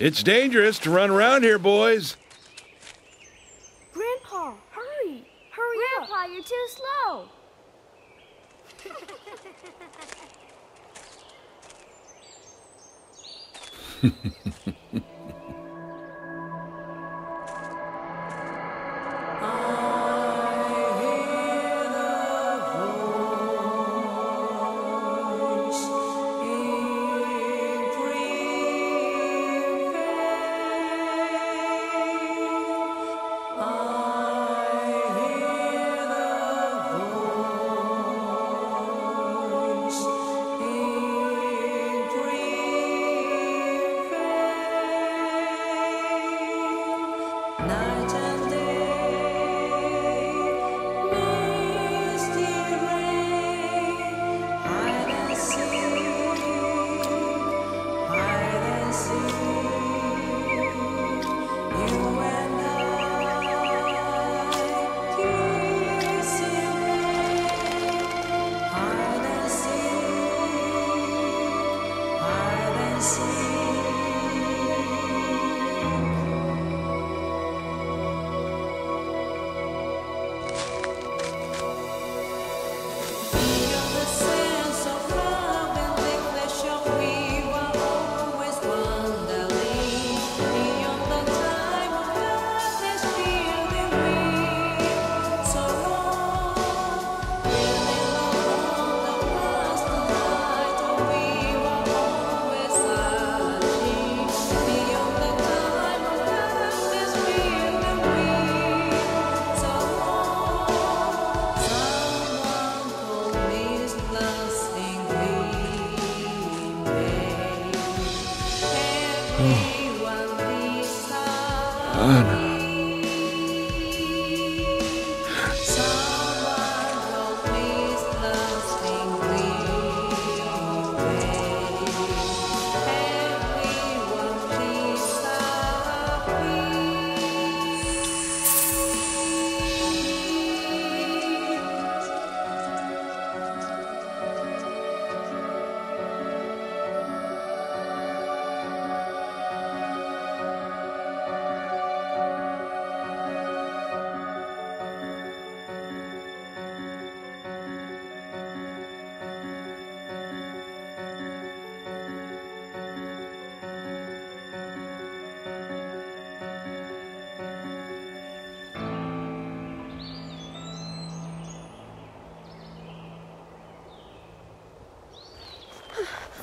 It's dangerous to run around here, boys. Grandpa, hurry. Hurry Grandpa, up. you're too slow.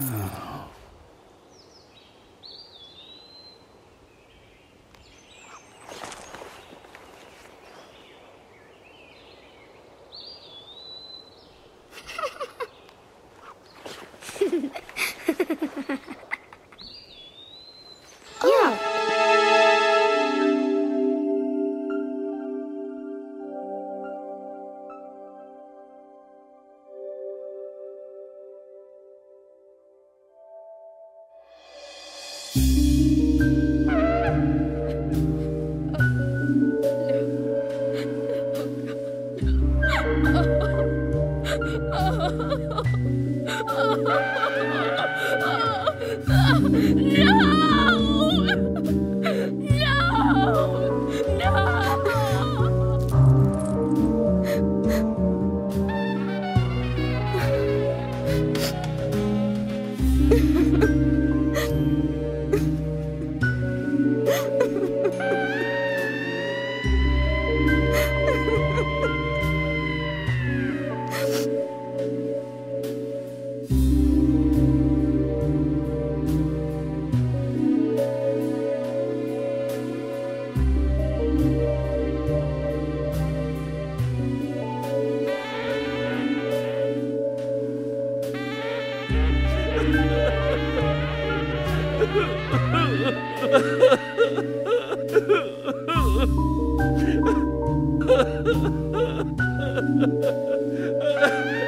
Oh. No! Ha